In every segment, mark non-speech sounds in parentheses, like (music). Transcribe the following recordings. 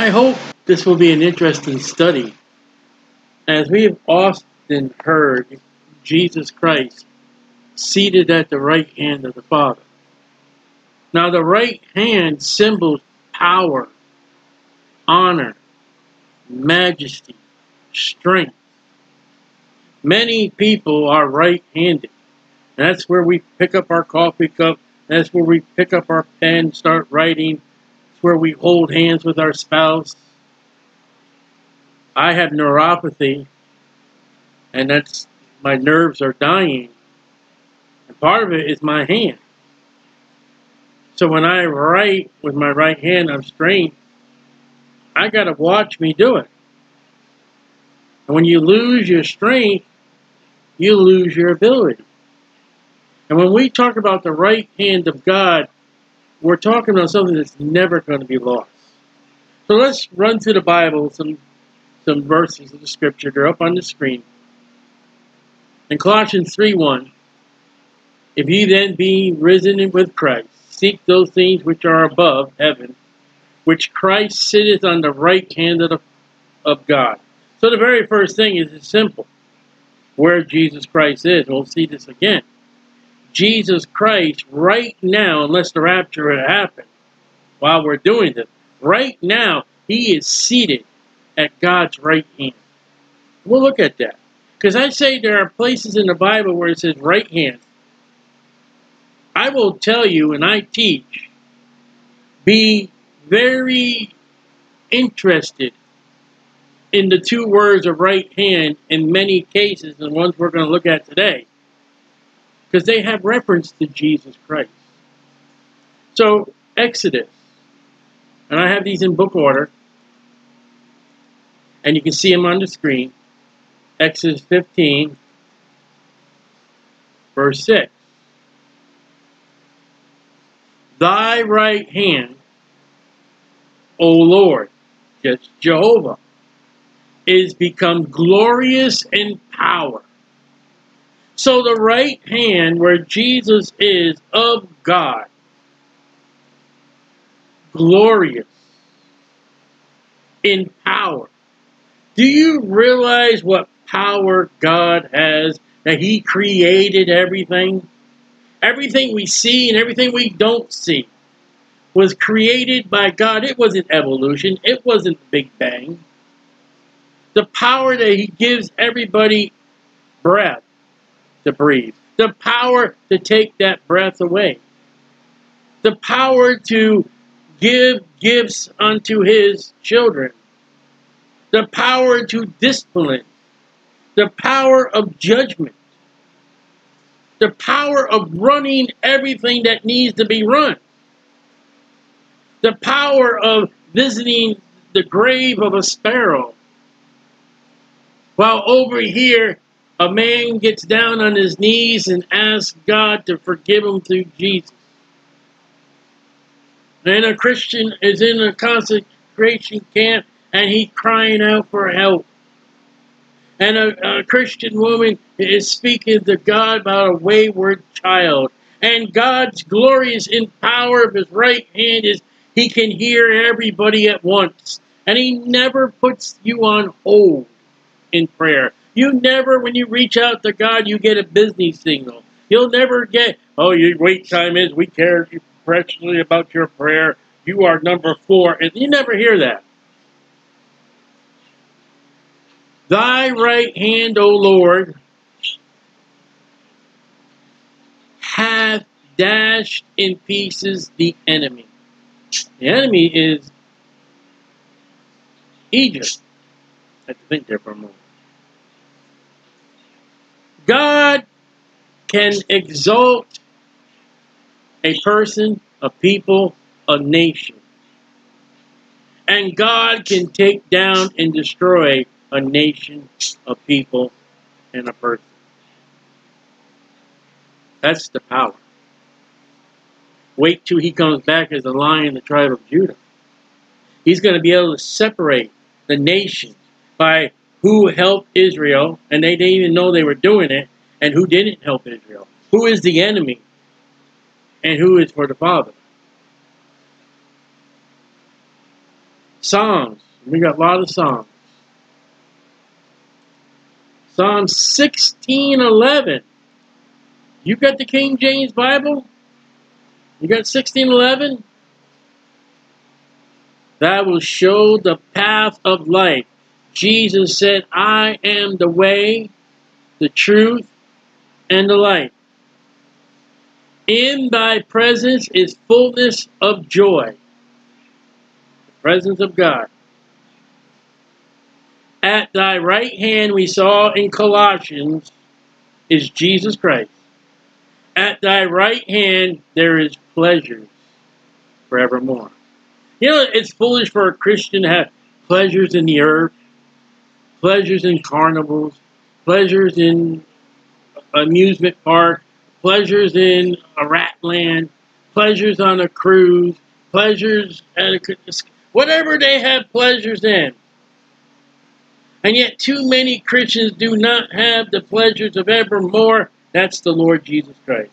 I hope this will be an interesting study. As we have often heard, Jesus Christ seated at the right hand of the Father. Now, the right hand symbols power, honor, majesty, strength. Many people are right handed. That's where we pick up our coffee cup. That's where we pick up our pen, start writing. Where we hold hands with our spouse. I have neuropathy, and that's my nerves are dying. And part of it is my hand. So when I write with my right hand, I'm straight. I got to watch me do it. And when you lose your strength, you lose your ability. And when we talk about the right hand of God, we're talking about something that's never going to be lost. So let's run through the Bible, some, some verses of the scripture. They're up on the screen. In Colossians 3 1, if ye then be risen with Christ, seek those things which are above heaven, which Christ sitteth on the right hand of, the, of God. So the very first thing is it's simple. Where Jesus Christ is. We'll see this again. Jesus Christ right now, unless the rapture had happened while we're doing this, right now, he is seated at God's right hand. We'll look at that. Because I say there are places in the Bible where it says right hand. I will tell you, and I teach, be very interested in the two words of right hand in many cases, and ones we're going to look at today because they have reference to Jesus Christ. So, Exodus, and I have these in book order, and you can see them on the screen. Exodus 15, verse 6. Thy right hand, O Lord, just Jehovah, is become glorious in power so the right hand where Jesus is of God, glorious in power. Do you realize what power God has? That He created everything? Everything we see and everything we don't see was created by God. It wasn't evolution. It wasn't the Big Bang. The power that He gives everybody breath to breathe, the power to take that breath away, the power to give gifts unto his children, the power to discipline, the power of judgment, the power of running everything that needs to be run, the power of visiting the grave of a sparrow. While over here, a man gets down on his knees and asks God to forgive him through Jesus. And a Christian is in a consecration camp and he's crying out for help. And a, a Christian woman is speaking to God about a wayward child. And God's glorious in power of his right hand is he can hear everybody at once. And he never puts you on hold in prayer. You never, when you reach out to God, you get a business signal. You'll never get, oh, your wait time is, we care preciously about your prayer. You are number four. And you never hear that. Thy right hand, O Lord, hath dashed in pieces the enemy. The enemy is Egypt. I have to think there for a moment. God can exalt a person, a people, a nation. And God can take down and destroy a nation, a people, and a person. That's the power. Wait till he comes back as a lion the tribe of Judah. He's going to be able to separate the nations by who helped Israel, and they didn't even know they were doing it, and who didn't help Israel. Who is the enemy, and who is for the Father. Psalms. We got a lot of Psalms. Psalm 1611. You got the King James Bible? You got 1611? That will show the path of life. Jesus said, I am the way, the truth, and the light. In thy presence is fullness of joy. The presence of God. At thy right hand, we saw in Colossians, is Jesus Christ. At thy right hand, there is pleasures forevermore. You know, it's foolish for a Christian to have pleasures in the earth, pleasures in carnivals, pleasures in amusement park, pleasures in a rat land, pleasures on a cruise, pleasures at a, whatever they have pleasures in. And yet, too many Christians do not have the pleasures of evermore. That's the Lord Jesus Christ.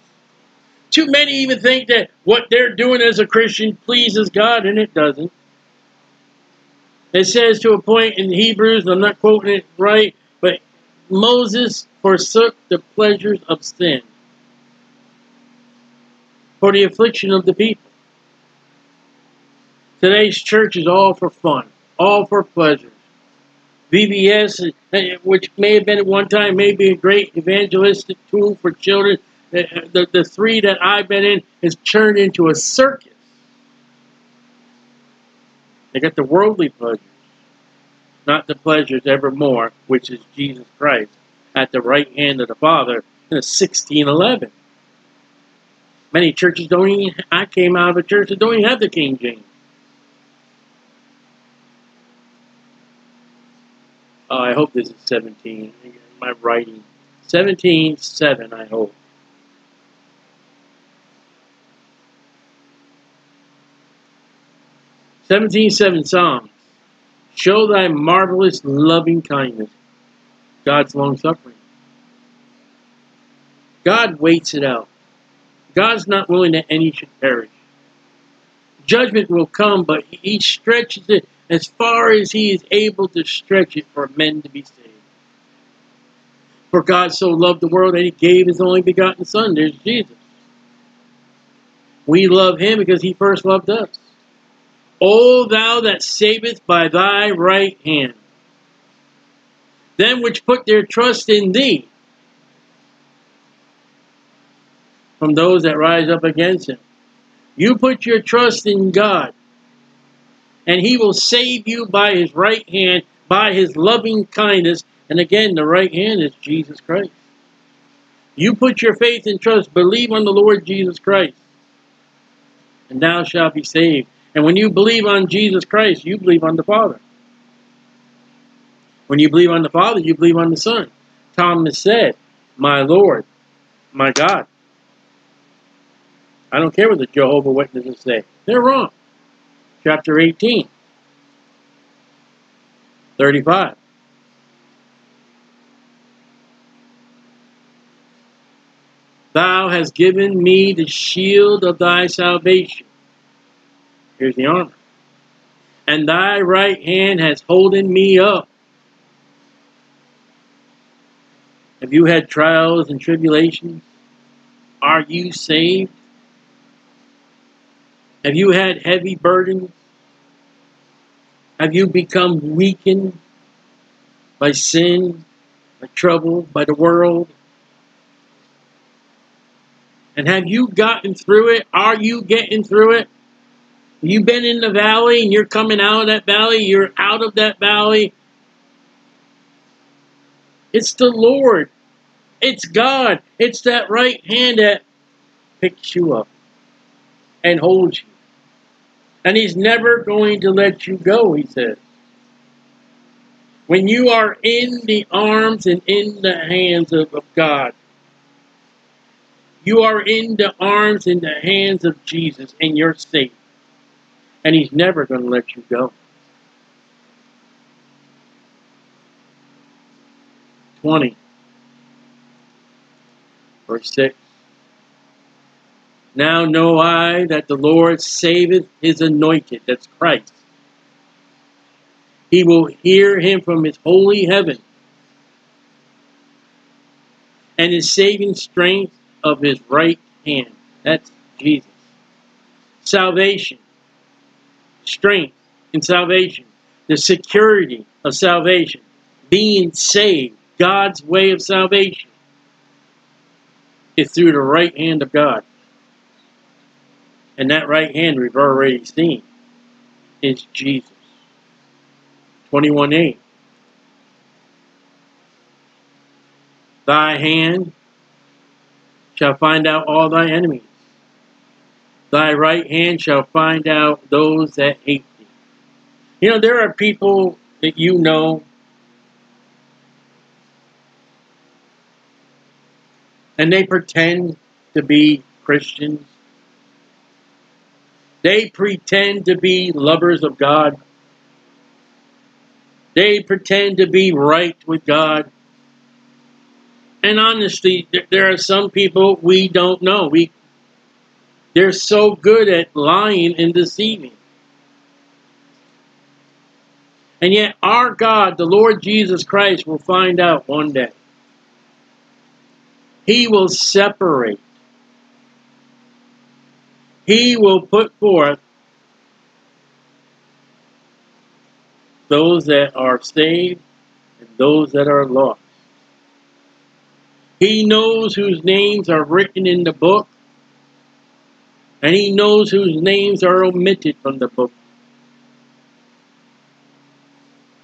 Too many even think that what they're doing as a Christian pleases God, and it doesn't. It says to a point in Hebrews, I'm not quoting it right, but Moses forsook the pleasures of sin for the affliction of the people. Today's church is all for fun, all for pleasure. VBS, uh, which may have been at one time maybe a great evangelistic tool for children, uh, the, the three that I've been in has turned into a circus. They got the worldly pleasures, not the pleasures evermore, which is Jesus Christ at the right hand of the Father in 1611. Many churches don't even, I came out of a church that don't even have the King James. Oh, I hope this is 17. My writing. 17, 7, I hope. Seventeen seven Psalms. Show thy marvelous loving kindness. God's long suffering. God waits it out. God's not willing that any should perish. Judgment will come, but he stretches it as far as he is able to stretch it for men to be saved. For God so loved the world that he gave his only begotten Son. There's Jesus. We love him because he first loved us. O thou that saveth by thy right hand, them which put their trust in thee, from those that rise up against him. You put your trust in God, and he will save you by his right hand, by his loving kindness. And again, the right hand is Jesus Christ. You put your faith and trust, believe on the Lord Jesus Christ, and thou shalt be saved. And when you believe on Jesus Christ, you believe on the Father. When you believe on the Father, you believe on the Son. Thomas said, My Lord, my God. I don't care what the Jehovah Witnesses say. They're wrong. Chapter 18, 35. Thou hast given me the shield of thy salvation. Here's the armor. And thy right hand has holden me up. Have you had trials and tribulations? Are you saved? Have you had heavy burdens? Have you become weakened by sin, by trouble, by the world? And have you gotten through it? Are you getting through it? You've been in the valley and you're coming out of that valley. You're out of that valley. It's the Lord. It's God. It's that right hand that picks you up and holds you. And he's never going to let you go, he says. When you are in the arms and in the hands of, of God, you are in the arms and the hands of Jesus, and you're safe. And he's never going to let you go. 20, verse 6. Now know I that the Lord saveth his anointed, that's Christ. He will hear him from his holy heaven. And his saving strength of his right hand. That's Jesus. Salvation, strength in salvation, the security of salvation, being saved, God's way of salvation is through the right hand of God. And that right hand we've already seen is Jesus. 21.8 Thy hand shall find out all thy enemies. Thy right hand shall find out those that hate thee. You know, there are people that you know and they pretend to be Christians. They pretend to be lovers of God. They pretend to be right with God. And honestly, there are some people we don't know. We they're so good at lying and deceiving. And yet our God, the Lord Jesus Christ, will find out one day. He will separate. He will put forth those that are saved and those that are lost. He knows whose names are written in the book, and he knows whose names are omitted from the book.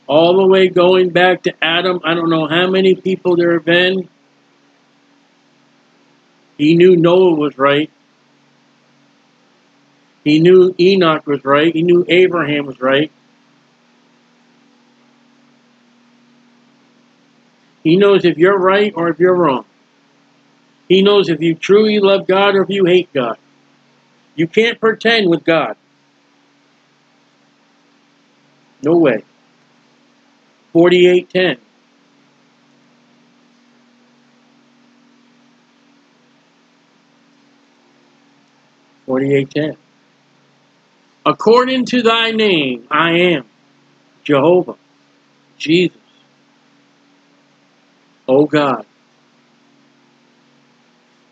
All the way going back to Adam, I don't know how many people there have been he knew Noah was right. He knew Enoch was right. He knew Abraham was right. He knows if you're right or if you're wrong. He knows if you truly love God or if you hate God. You can't pretend with God. No way. 4810. 48.10. According to thy name, I am Jehovah, Jesus, O God.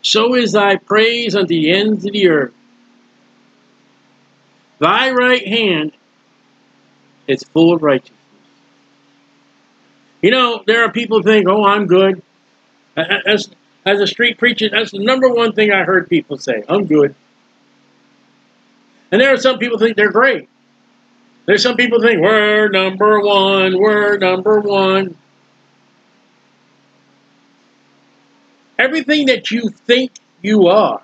So is thy praise unto the ends of the earth. Thy right hand is full of righteousness. You know, there are people who think, oh, I'm good. As, as a street preacher, that's the number one thing I heard people say. I'm good. And there are some people think they're great. There's some people think we're number one, we're number one. Everything that you think you are,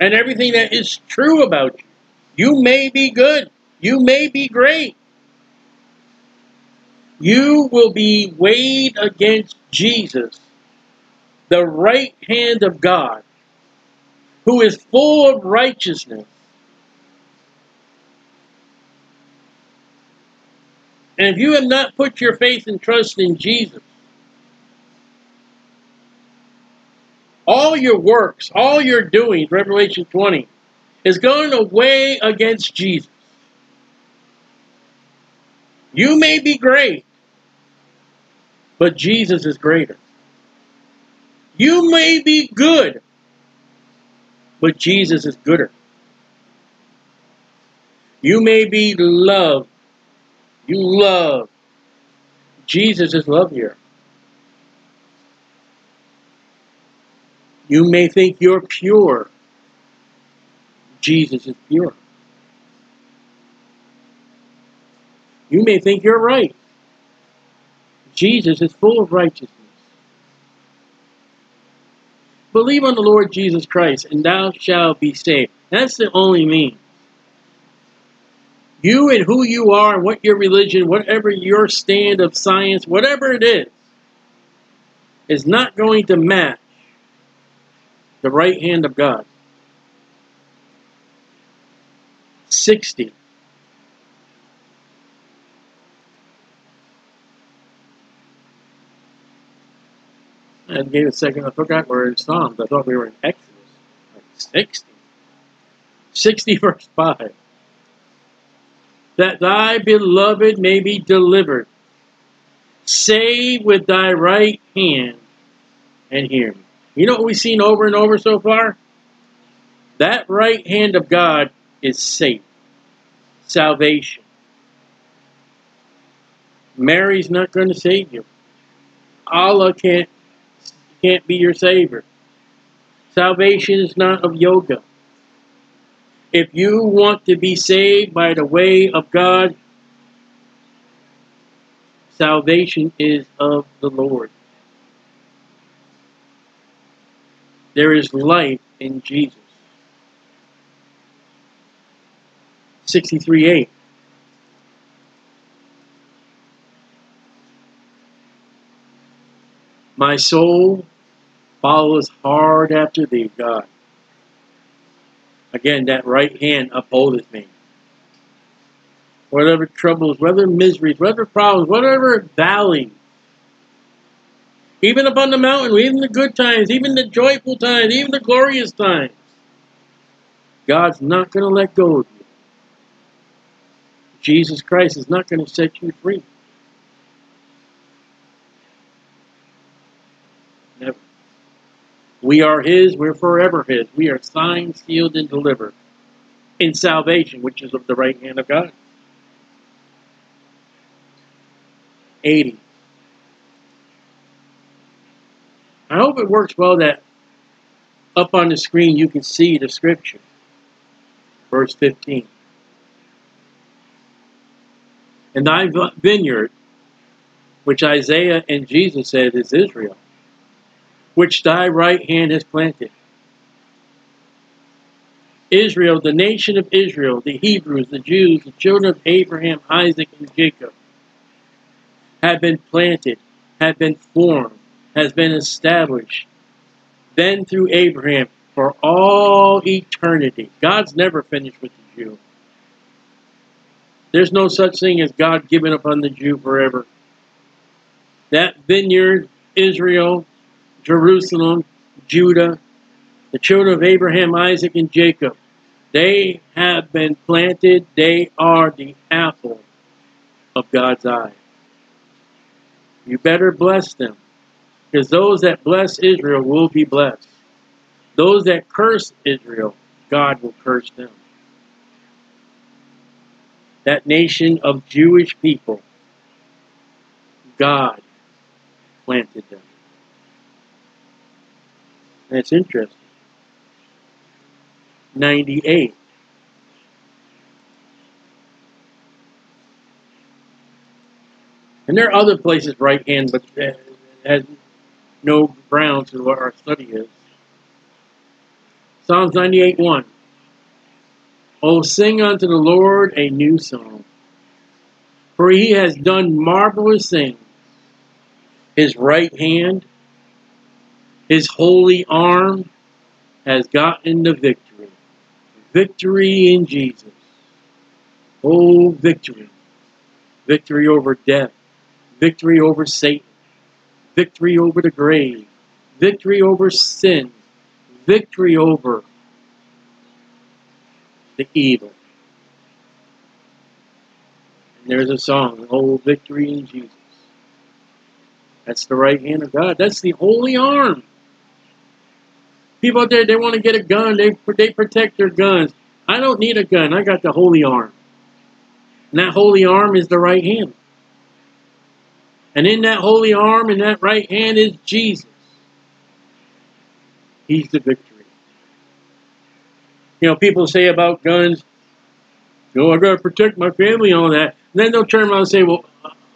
and everything that is true about you, you may be good, you may be great. You will be weighed against Jesus, the right hand of God, who is full of righteousness. And if you have not put your faith and trust in Jesus, all your works, all your doings, Revelation 20, is going weigh against Jesus. You may be great, but Jesus is greater. You may be good, but Jesus is gooder. You may be loved. You love. Jesus is love. You may think you're pure. Jesus is pure. You may think you're right. Jesus is full of righteousness. Believe on the Lord Jesus Christ, and thou shalt be saved. That's the only means. You and who you are, and what your religion, whatever your stand of science, whatever it is, is not going to match the right hand of God. 60. I gave a second. I forgot we're in Psalms. I thought we were in Exodus. Like 60. 60 verse 5. that thy beloved may be delivered. Say with thy right hand and hear me. You know what we've seen over and over so far? That right hand of God is safe, salvation. Mary's not going to save you. Allah can't can't be your savior. Salvation is not of yoga. If you want to be saved by the way of God, salvation is of the Lord. There is life in Jesus. 63 8. My soul follows hard after thee, God. Again, that right hand upholdeth me. Whatever troubles, whatever miseries, whatever problems, whatever valleys, even upon the mountain, even the good times, even the joyful times, even the glorious times, God's not going to let go of you. Jesus Christ is not going to set you free. Never. We are His, we're forever His. We are signed, sealed, and delivered in salvation, which is of the right hand of God. 80. I hope it works well that up on the screen you can see the scripture. Verse 15. And thy vineyard, which Isaiah and Jesus said is Israel, which thy right hand has planted. Israel, the nation of Israel, the Hebrews, the Jews, the children of Abraham, Isaac, and Jacob, have been planted, have been formed, has been established, then through Abraham for all eternity. God's never finished with the Jew. There's no such thing as God giving up on the Jew forever. That vineyard, Israel, Jerusalem, Judah, the children of Abraham, Isaac, and Jacob, they have been planted. They are the apple of God's eye. You better bless them. Because those that bless Israel will be blessed. Those that curse Israel, God will curse them. That nation of Jewish people, God planted them. That's interesting. 98. And there are other places right hand, but has no ground to what our study is. Psalms 98 1. Oh, sing unto the Lord a new song, for he has done marvelous things. His right hand, his holy arm has gotten the victory. Victory in Jesus. Oh, victory. Victory over death. Victory over Satan victory over the grave, victory over sin, victory over the evil. And there's a song, Oh, victory in Jesus. That's the right hand of God. That's the holy arm. People out there, they want to get a gun. They, they protect their guns. I don't need a gun. I got the holy arm. And that holy arm is the right hand. And in that holy arm, in that right hand, is Jesus. He's the victory. You know, people say about guns, you know, I got to protect my family and all that. And then they'll turn around and say, well,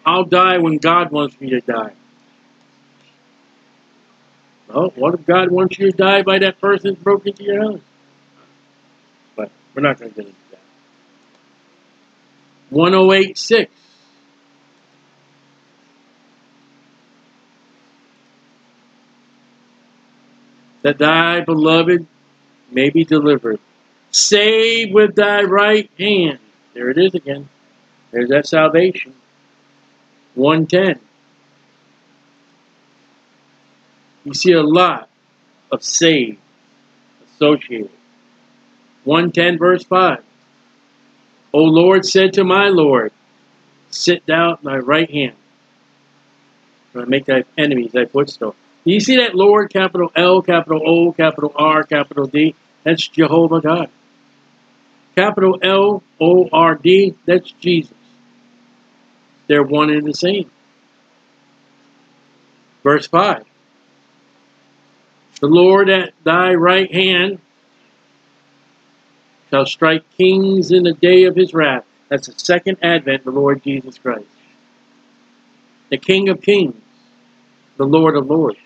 I'll die when God wants me to die. Well, what if God wants you to die by that person that broke into your house? But we're not going to get into that. 1086. That thy beloved may be delivered. Save with thy right hand. There it is again. There's that salvation. 110. You see a lot of save associated. 110 verse 5. O Lord said to my Lord, Sit down at my right hand. I make thy enemies thy footstool. You see that Lord, capital L, capital O, capital R, capital D? That's Jehovah God. Capital L O R D, that's Jesus. They're one and the same. Verse 5. The Lord at thy right hand shall strike kings in the day of his wrath. That's the second advent, the Lord Jesus Christ. The King of kings, the Lord of lords.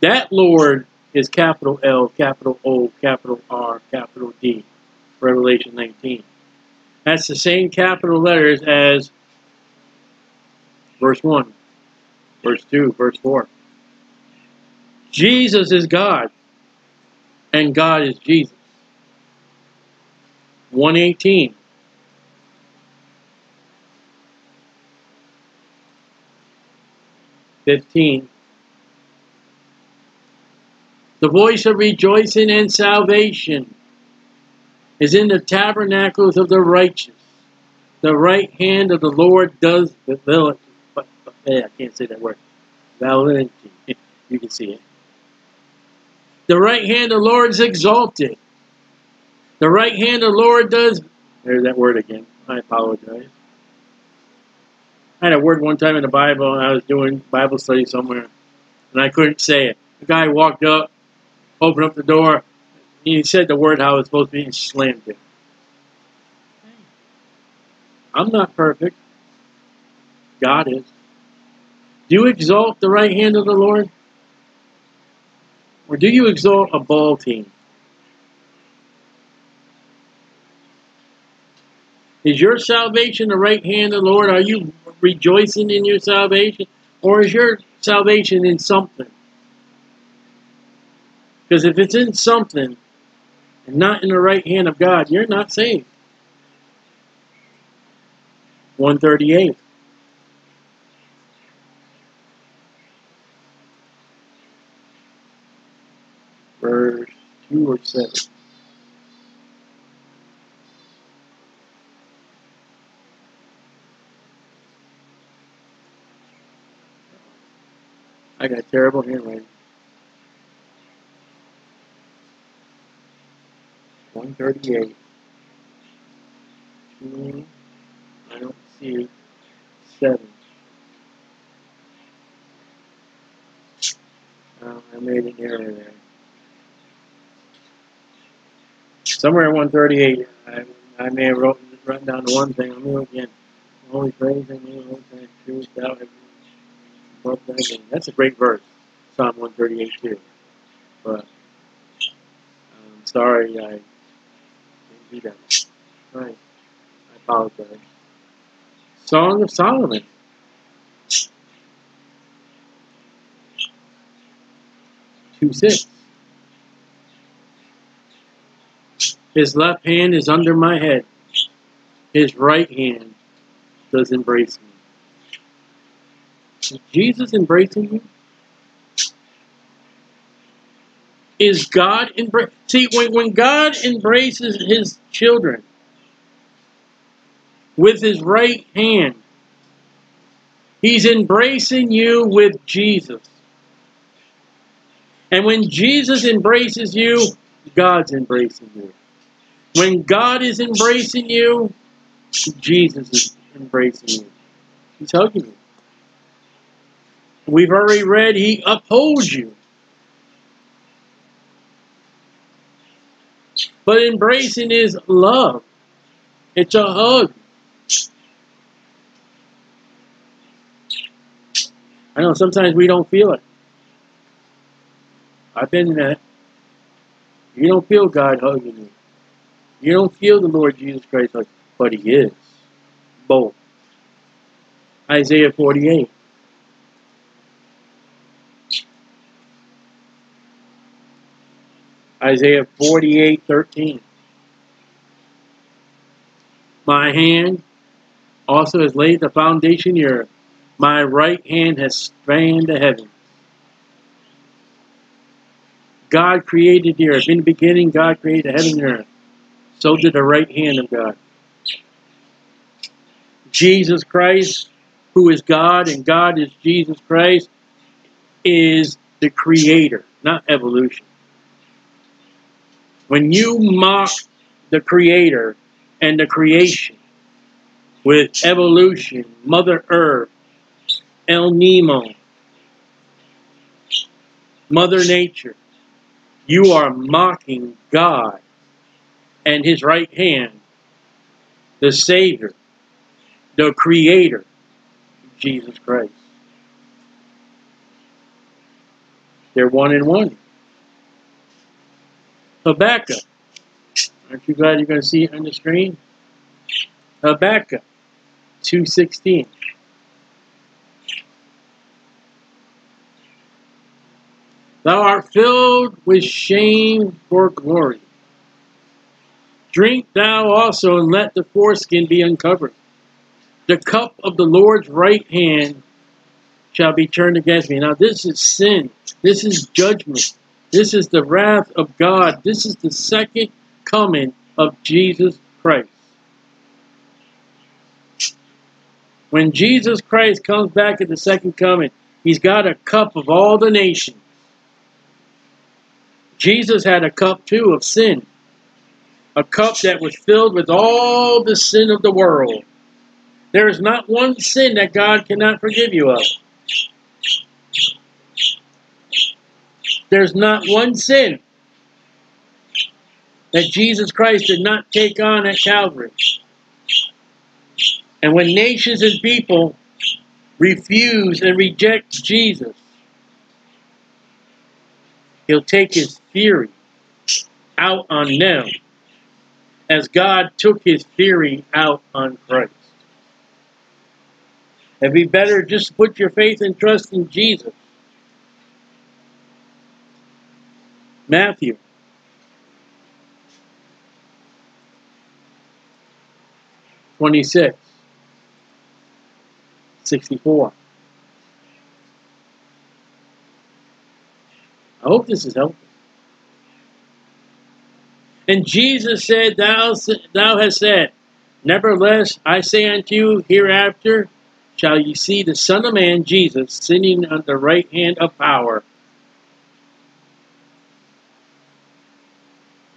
That Lord is capital L, capital O, capital R, capital D, Revelation 19. That's the same capital letters as verse 1, verse 2, verse 4. Jesus is God, and God is Jesus. 118. Fifteen. The voice of rejoicing and salvation is in the tabernacles of the righteous. The right hand of the Lord does. But, but I can't say that word. Validity. You can see it. The right hand of the Lord is exalted. The right hand of the Lord does. There's that word again. I apologize. I had a word one time in the Bible, I was doing Bible study somewhere, and I couldn't say it. The guy walked up, opened up the door, he said the word how it's supposed to be, and slammed it. I'm not perfect. God is. Do you exalt the right hand of the Lord? Or do you exalt a ball team? Is your salvation the right hand of the Lord? Are you rejoicing in your salvation? Or is your salvation in something? Because if it's in something and not in the right hand of God, you're not saved. 138. Verse 2 or 7. I got terrible handwriting. 138. Two, hmm, I don't see. Seven. Oh, I made an error there. Somewhere in 138, I, I may have wrote, written down one thing. Let me look again. Holy praise and you, Lord. That's a great verse, Psalm 138 too. But I'm sorry I do. I apologize. Song of Solomon. Two six. His left hand is under my head. His right hand does embrace me. Is Jesus embracing you? Is God embrace? See, when, when God embraces his children with his right hand, he's embracing you with Jesus. And when Jesus embraces you, God's embracing you. When God is embracing you, Jesus is embracing you. He's hugging you. We've already read he upholds you. But embracing is love. It's a hug. I know sometimes we don't feel it. I've been in that. You don't feel God hugging you. You don't feel the Lord Jesus Christ hugging but He is. Both. Isaiah 48. Isaiah 48, 13. My hand also has laid the foundation of the earth. My right hand has spanned the heavens. God created the earth. In the beginning, God created the heaven and earth. so did the right hand of God. Jesus Christ, who is God and God is Jesus Christ, is the creator, not evolution. When you mock the creator and the creation with evolution, Mother Earth, El Niño, Mother Nature, you are mocking God and his right hand, the Savior, the Creator, Jesus Christ. They're one in one. Habakkuk. Aren't you glad you're going to see it on the screen? Habakkuk 2.16. Thou art filled with shame for glory. Drink thou also, and let the foreskin be uncovered. The cup of the Lord's right hand shall be turned against me. Now, this is sin. This is judgment. This is the wrath of God. This is the second coming of Jesus Christ. When Jesus Christ comes back at the second coming, he's got a cup of all the nations. Jesus had a cup too of sin. A cup that was filled with all the sin of the world. There is not one sin that God cannot forgive you of. There's not one sin that Jesus Christ did not take on at Calvary. And when nations and people refuse and reject Jesus, he'll take his fury out on them as God took his fury out on Christ. It'd be better just put your faith and trust in Jesus. Matthew. Twenty-six. Sixty-four. I hope this is helpful. And Jesus said, Thou, thou hast said, Nevertheless, I say unto you, hereafter shall ye see the Son of Man, Jesus, sitting on the right hand of power.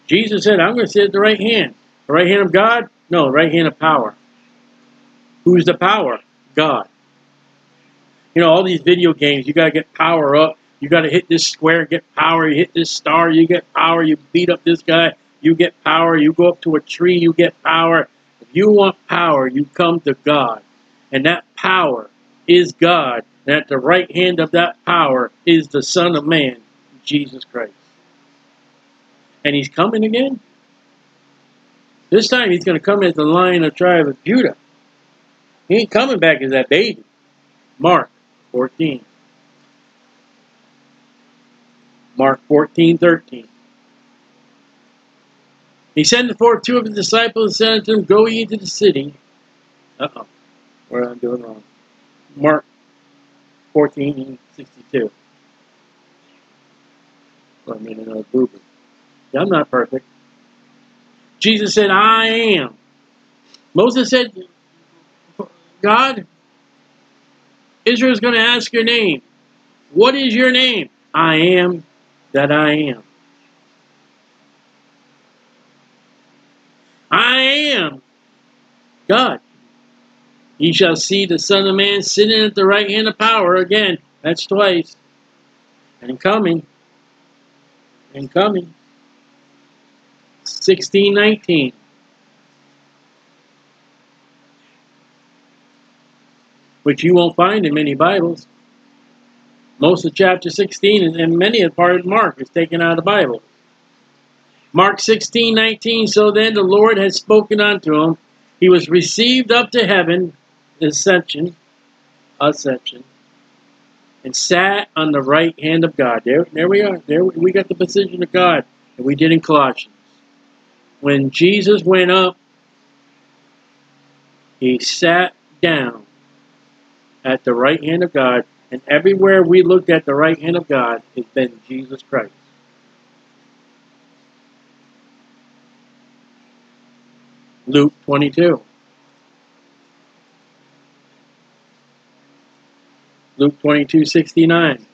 Jesus said, I'm going to sit at the right hand. The right hand of God? No, the right hand of power. Who's the power? God. You know, all these video games, you got to get power up. You got to hit this square, get power. You hit this star, you get power. You beat up this guy, you get power. You go up to a tree, you get power. If you want power, you come to God. And that power is God. And at the right hand of that power is the Son of Man, Jesus Christ. And he's coming again. This time he's going to come as the lion of tribe of Judah. He ain't coming back as that baby. Mark 14. Mark 14, 13. He sent forth two of his disciples and said unto them, Go ye into the city. Uh-oh. What am I doing wrong? Mark 14, 62. Well, I another boober. I'm not perfect. Jesus said, I am. Moses said, God, Israel's going to ask your name. What is your name? I am that I am. I am God. Ye shall see the Son of Man sitting at the right hand of power. Again, that's twice. And coming. And coming. 1619. Which you won't find in many Bibles. Most of chapter 16 and many of part of Mark is taken out of the Bible. Mark 16, 19, So then the Lord has spoken unto him. He was received up to heaven, ascension, ascension, and sat on the right hand of God. There, there we are. There we got the position of God that we did in Colossians. When Jesus went up, he sat down at the right hand of God and everywhere we looked at the right hand of God has been Jesus Christ. Luke 22. Luke 22, 69.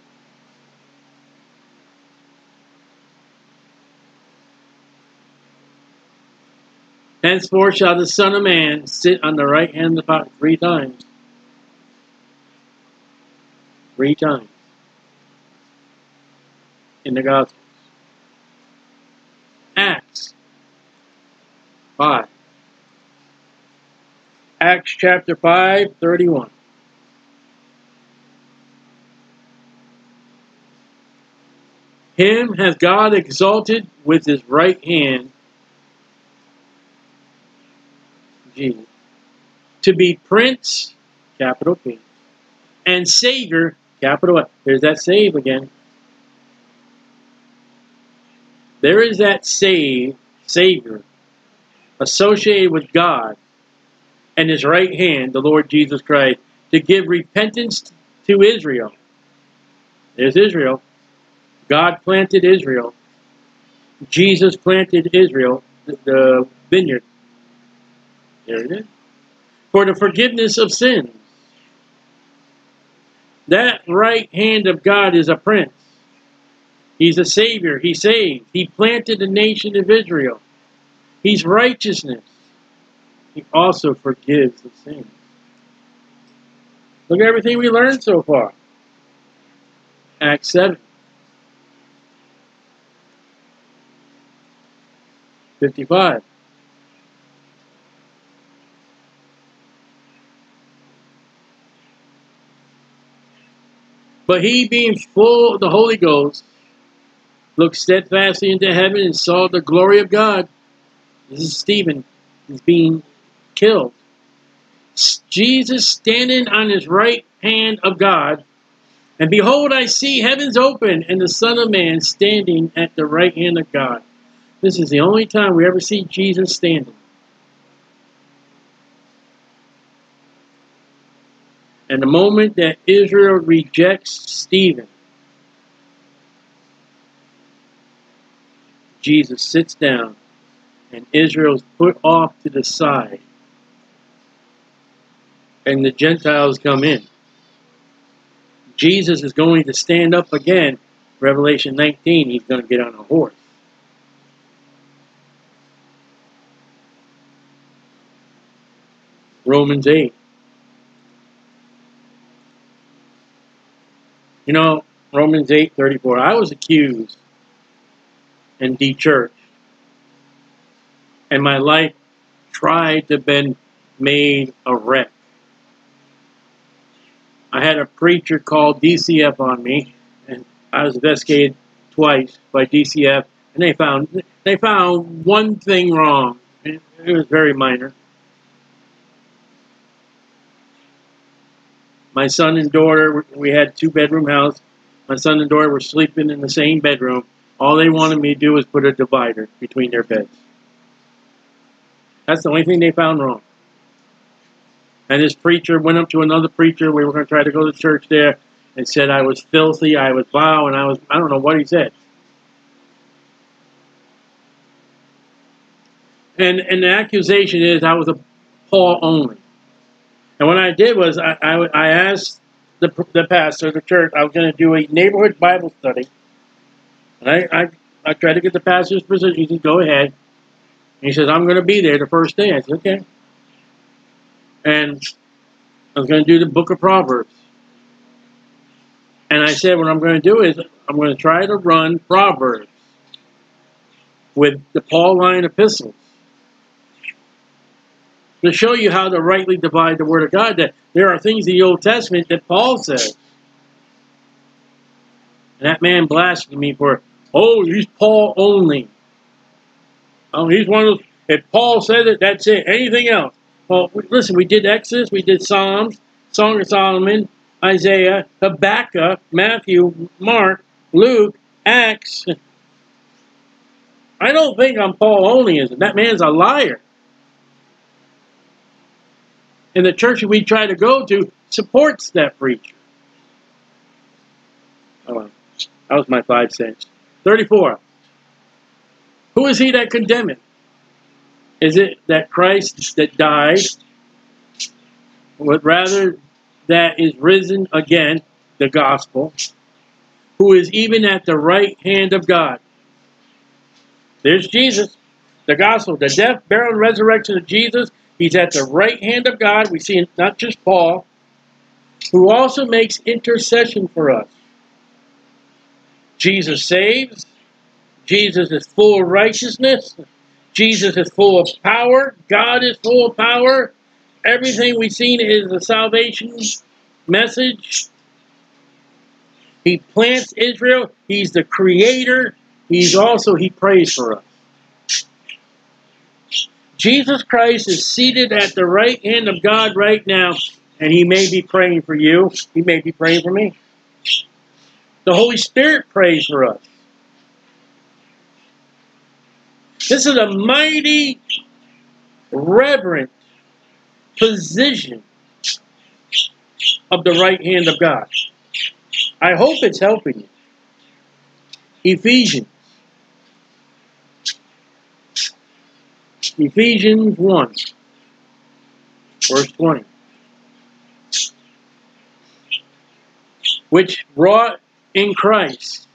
Henceforth shall the Son of Man sit on the right hand of the Father three times. Three times. In the Gospels. Acts 5. Acts chapter 5, 31. Him has God exalted with his right hand Jesus, to be Prince, capital P, and Savior, capital S. There's that save again. There is that save, Savior, associated with God and his right hand, the Lord Jesus Christ, to give repentance to Israel. There's Israel. God planted Israel. Jesus planted Israel, the vineyard. There it is. For the forgiveness of sins. That right hand of God is a prince. He's a savior. He saved. He planted the nation of Israel. He's righteousness. He also forgives the sins. Look at everything we learned so far. Acts 7. 55. But he, being full of the Holy Ghost, looked steadfastly into heaven and saw the glory of God. This is Stephen. He's being killed. Jesus standing on his right hand of God. And behold, I see heavens open and the Son of Man standing at the right hand of God. This is the only time we ever see Jesus standing. And the moment that Israel rejects Stephen, Jesus sits down and Israel's put off to the side. And the Gentiles come in. Jesus is going to stand up again. Revelation 19, he's going to get on a horse. Romans 8. You know, Romans 8 34. I was accused and de-churched. And my life tried to been made a wreck. I had a preacher called DCF on me, and I was investigated twice by DCF, and they found they found one thing wrong. It was very minor. My son and daughter, we had two bedroom house. My son and daughter were sleeping in the same bedroom. All they wanted me to do was put a divider between their beds. That's the only thing they found wrong. And this preacher went up to another preacher. We were going to try to go to church there and said I was filthy, I was vile, and I was, I don't know what he said. And, and the accusation is I was a Paul only. And what I did was I, I, I asked the, the pastor of the church, I was going to do a neighborhood Bible study. And I, I, I tried to get the pastor's position. He said, go ahead. And he says, I'm going to be there the first day. I said, okay. And I was going to do the book of Proverbs. And I said, what I'm going to do is I'm going to try to run Proverbs with the Pauline epistles to show you how to rightly divide the Word of God. That there are things in the Old Testament that Paul says. And that man blasted me for, oh, he's Paul only. Oh, he's one of those, if Paul said it, that's it. Anything else? Well, listen, we did Exodus, we did Psalms, Song of Solomon, Isaiah, Habakkuk, Matthew, Mark, Luke, Acts. I don't think I'm Paul only, is it? That man's a liar and the church we try to go to supports that preacher. Oh, that was my five cents. 34. Who is he that condemneth? Is it that Christ that died, but rather that is risen again, the gospel, who is even at the right hand of God? There's Jesus, the gospel, the death, burial, and resurrection of Jesus. He's at the right hand of God. We see not just Paul, who also makes intercession for us. Jesus saves. Jesus is full of righteousness. Jesus is full of power. God is full of power. Everything we've seen is the salvation message. He plants Israel. He's the creator. He's also, he prays for us. Jesus Christ is seated at the right hand of God right now, and he may be praying for you. He may be praying for me. The Holy Spirit prays for us. This is a mighty, reverent position of the right hand of God. I hope it's helping you. Ephesians. Ephesians 1, verse 20. Which wrought in Christ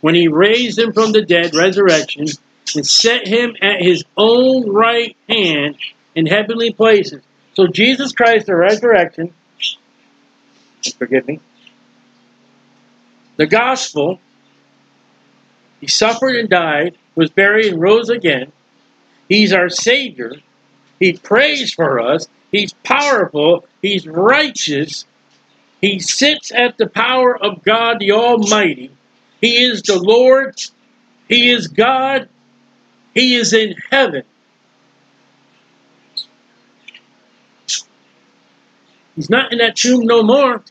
when he raised him from the dead, resurrection, and set him at his own right hand in heavenly places. So Jesus Christ, the resurrection, forgive me, the gospel, he suffered and died, was buried and rose again. He's our Savior. He prays for us. He's powerful. He's righteous. He sits at the power of God the Almighty. He is the Lord. He is God. He is in heaven. He's not in that tomb no more.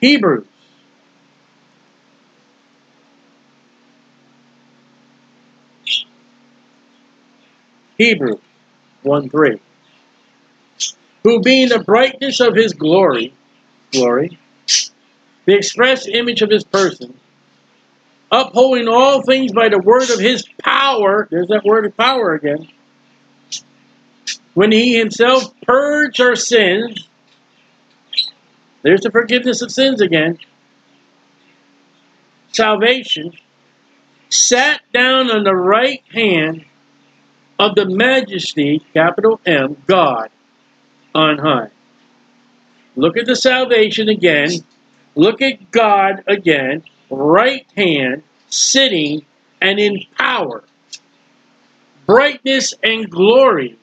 Hebrews. Hebrews 1 3. Who being the brightness of his glory, glory, the express image of his person, upholding all things by the word of his power, there's that word of power again, when he himself purged our sins, there's the forgiveness of sins again, salvation, sat down on the right hand of the majesty, capital M, God, on high. Look at the salvation again. Look at God again right hand, sitting, and in power, brightness and glory,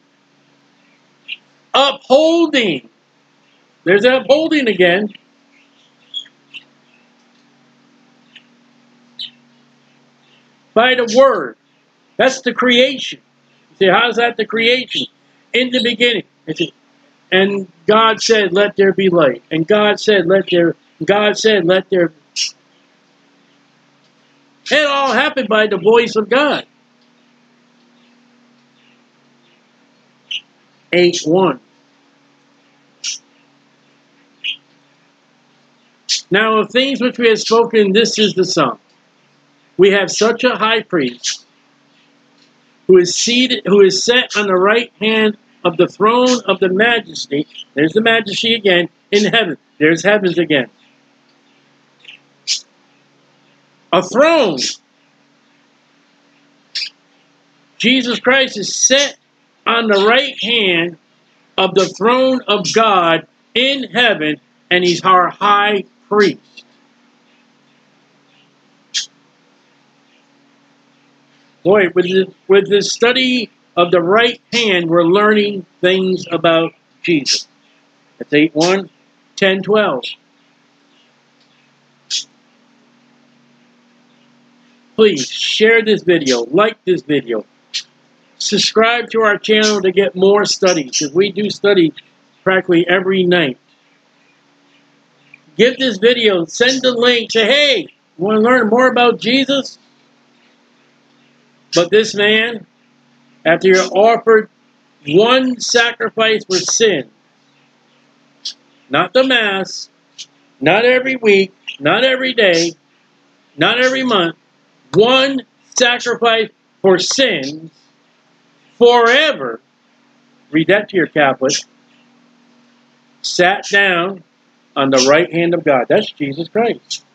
upholding. There's that upholding again. By the word. That's the creation. See, how's that the creation? In the beginning. And God said, let there be light. And God said, let there, God said, let there it all happened by the voice of God. 8 1. Now, of things which we have spoken, this is the sum. We have such a high priest who is seated, who is set on the right hand of the throne of the majesty. There's the majesty again in heaven. There's heavens again a throne. Jesus Christ is set on the right hand of the throne of God in heaven, and he's our high priest. Boy, with the, with the study of the right hand, we're learning things about Jesus. That's 8 1, 10 12. Please share this video, like this video, subscribe to our channel to get more studies, because we do study practically every night. Give this video, send the link, say, hey, want to learn more about Jesus? But this man, after you're offered one sacrifice for sin, not the Mass, not every week, not every day, not every month, one sacrifice for sins forever. Read that to your Catholic. Sat down on the right hand of God. That's Jesus Christ.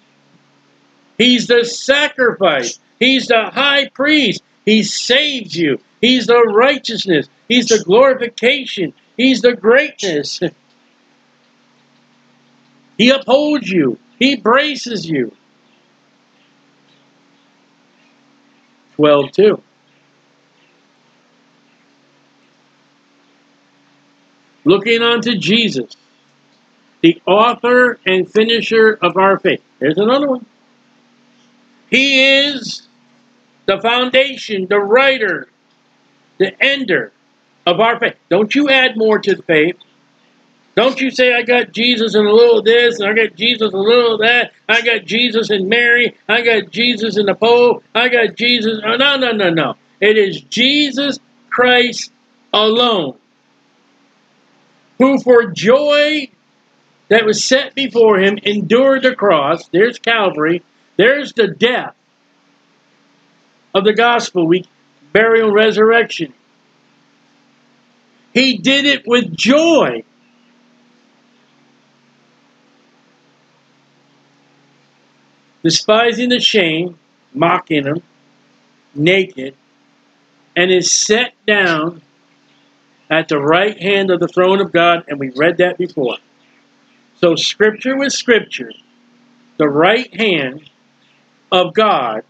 He's the sacrifice. He's the high priest. He saves you. He's the righteousness. He's the glorification. He's the greatness. (laughs) He upholds you. He braces you. 12 2. Looking unto Jesus, the author and finisher of our faith. There's another one. He is the foundation, the writer, the ender of our faith. Don't you add more to the faith. Don't you say, I got Jesus and a little of this, and I got Jesus a little of that. I got Jesus and Mary. I got Jesus and the Pope. I got Jesus. Oh, no, no, no, no. It is Jesus Christ alone, who for joy that was set before him endured the cross. There's Calvary. There's the death of the gospel, we burial resurrection. He did it with joy. Despising the shame, mocking him, naked, and is set down at the right hand of the throne of God, and we read that before. So scripture with scripture, the right hand of God,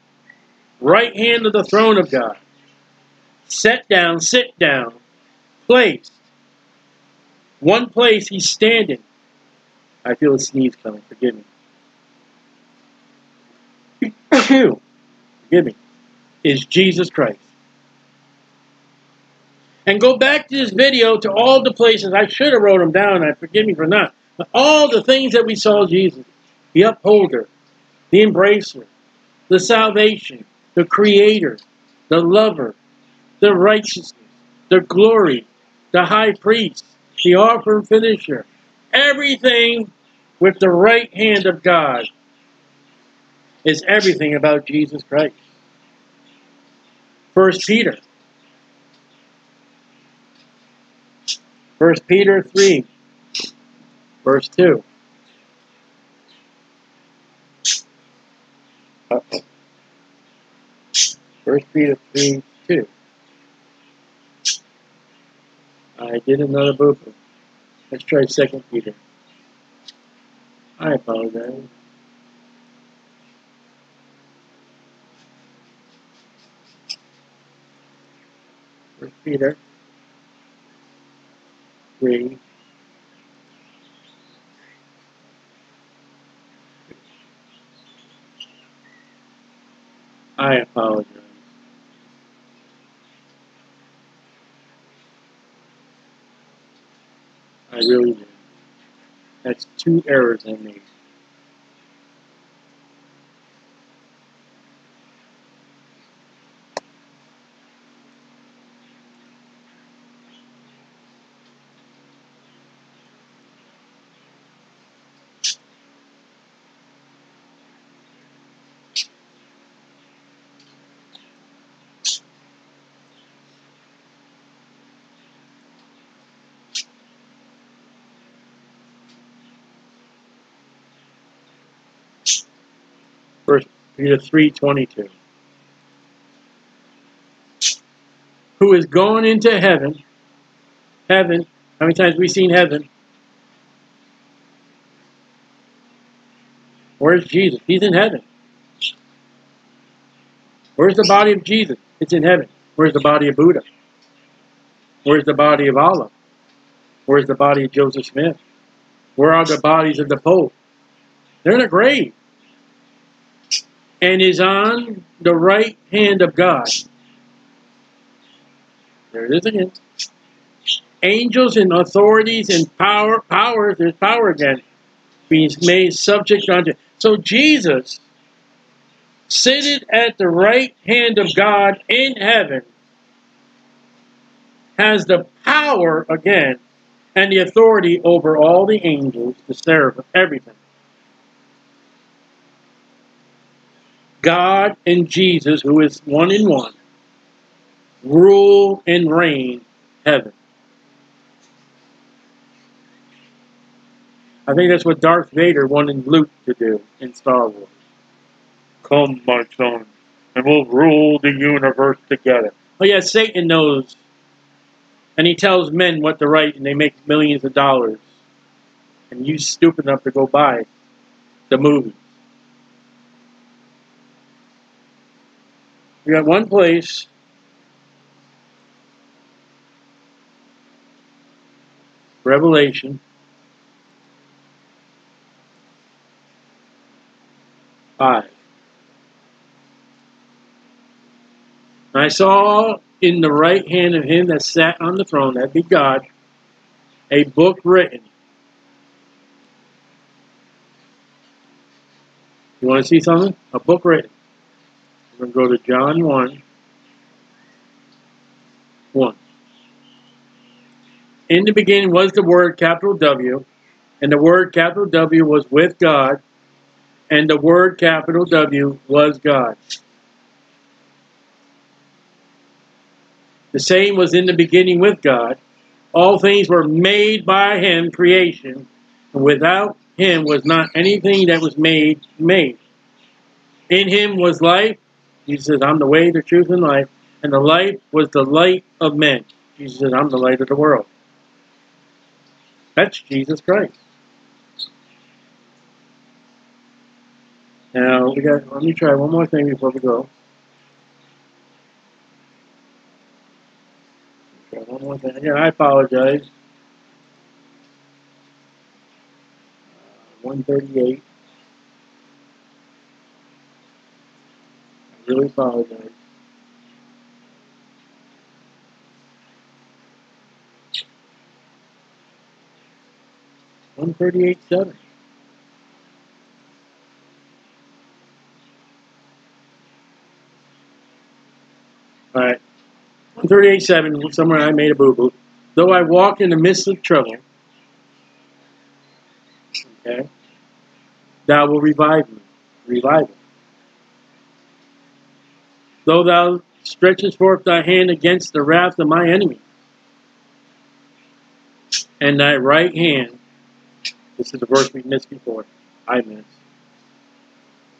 right hand of the throne of God, set down, sit down, placed. One place he's standing. I feel a sneeze coming, forgive me. forgive me, is Jesus Christ. And go back to this video to all the places, I should have wrote them down, I forgive me for not. But all the things that we saw Jesus, the upholder, the embracer, the salvation, the creator, the lover, the righteousness, the glory, the high priest, the offer and finisher, everything with the right hand of God is everything about Jesus Christ. First Peter. First Peter 3, verse 2. -oh. First Peter 3, 2. I did another boo boo. Let's try Second Peter. I apologize. First Peter 3, I apologize. I really did. That's two errors I made. First Peter 3.22. Who is going into heaven. Heaven. How many times we seen heaven? Where's Jesus? He's in heaven. Where's the body of Jesus? It's in heaven. Where's the body of Buddha? Where's the body of Allah? Where's the body of Joseph Smith? Where are the bodies of the Pope? They're in a grave and is on the right hand of God. There it is again. Angels and authorities and power, powers, there's power again, being made subject unto. So Jesus, seated at the right hand of God in heaven, has the power again and the authority over all the angels, the seraphim, everything. God and Jesus, who is one in one, rule and reign heaven. I think that's what Darth Vader wanted Luke to do in Star Wars. Come, my son, and we'll rule the universe together. Oh yeah, Satan knows. And he tells men what to write, and they make millions of dollars. And you stupid enough to go buy the movie. We got one place. Revelation. Five. I saw in the right hand of him that sat on the throne, that be God, a book written. You want to see something? A book written. We're going to go to John 1. 1. In the beginning was the Word, capital W, and the Word, capital W, was with God, and the Word, capital W, was God. The same was in the beginning with God. All things were made by Him, creation, and without Him was not anything that was made made. In Him was life, Jesus says, I'm the way, the truth, and life. And the light was the light of men. Jesus says, I'm the light of the world. That's Jesus Christ. Now, we got, let me try one more thing before we go. Try one more thing. Again, I apologize. Uh, 138. Really apologize. One thirty-eight seven. All right, one thirty-eight seven. Somewhere I made a boo boo. Though I walk in the midst of trouble, okay, thou will revive me. Revive me. Though thou stretchest forth thy hand against the wrath of my enemy, and thy right hand, this is the verse we missed before, I missed,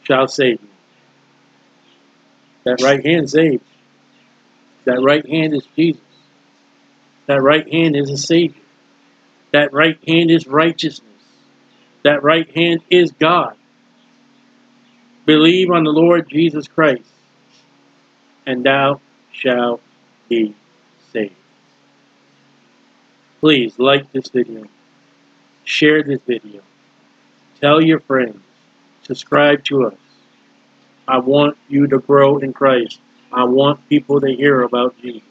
shall save you. That right hand saves. That right hand is Jesus. That right hand is a Savior. That right hand is righteousness. That right hand is God. Believe on the Lord Jesus Christ and thou shalt be saved. Please like this video, share this video, tell your friends, subscribe to us. I want you to grow in Christ. I want people to hear about Jesus.